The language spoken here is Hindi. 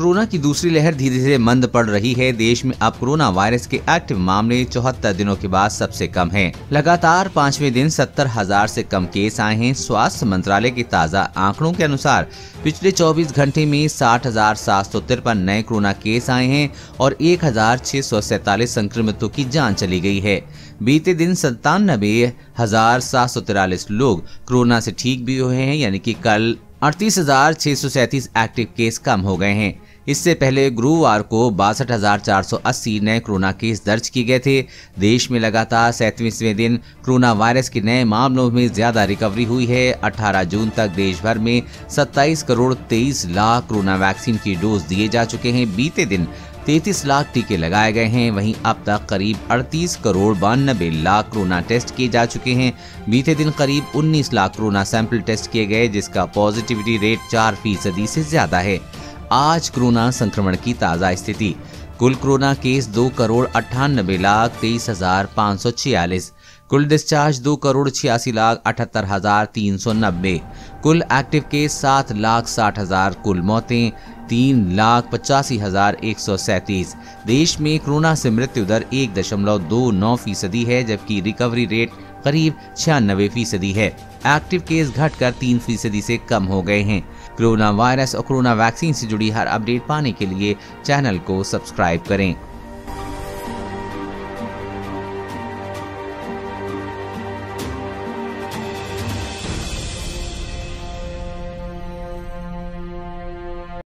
कोरोना की दूसरी लहर धीरे धीरे मंद पड़ रही है। देश में अब कोरोना वायरस के एक्टिव मामले चौहत्तर दिनों के बाद सबसे कम हैं। लगातार पाँचवें दिन सत्तर हज़ार ऐसी कम केस आए हैं। स्वास्थ्य मंत्रालय के ताज़ा आंकड़ों के अनुसार पिछले 24 घंटे में साठ हज़ार सात सौ तिरपन नए कोरोना केस आए हैं और एक हज़ार छह सौ सैतालीस संक्रमितों की जान चली गई है। बीते दिन संतानबे हज़ार सात सौ तिरालीस लोग कोरोना से ठीक भी हुए हैं, यानी कि कल अड़तीस हज़ार छह सौ सैंतीस एक्टिव केस कम हो गए हैं। इससे पहले गुरुवार को बासठ नए कोरोना केस दर्ज किए गए थे। देश में लगातार सैंतीसवें दिन कोरोना वायरस के नए मामलों में ज़्यादा रिकवरी हुई है। 18 जून तक देश भर में 27 करोड़ 23 लाख कोरोना वैक्सीन की डोज दिए जा चुके हैं। बीते दिन 33 लाख टीके लगाए गए हैं। वहीं अब तक करीब 38 करोड़ बानबे लाख कोरोना टेस्ट किए जा चुके हैं। बीते दिन करीब 19 लाख कोरोना सैंपल टेस्ट किए गए, जिसका पॉजिटिविटी रेट चार फ़ीसदी से ज़्यादा है। आज कोरोना संक्रमण की ताज़ा स्थिति। कुल कोरोना केस दो करोड़ अट्ठानबे लाख तेईस हज़ार पाँच सौ छियालीस। कुल डिस्चार्ज दो करोड़ छियासी लाख अठहत्तर हज़ार तीन सौ नब्बे। कुल एक्टिव केस सात लाख साठ हज़ार कुल मौतें, तीन लाख पचासी हज़ार एक सौ सैतीस। देश में कोरोना से मृत्यु दर एक दशमलव दो नौ फ़ीसदी है, जबकि रिकवरी रेट करीब छियानबे फ़ीसदी है। एक्टिव केस घटकर तीन फ़ीसदी से कम हो गए हैं। कोरोना वायरस और कोरोना वैक्सीन से जुड़ी हर अपडेट पाने के लिए चैनल को सब्सक्राइब करें।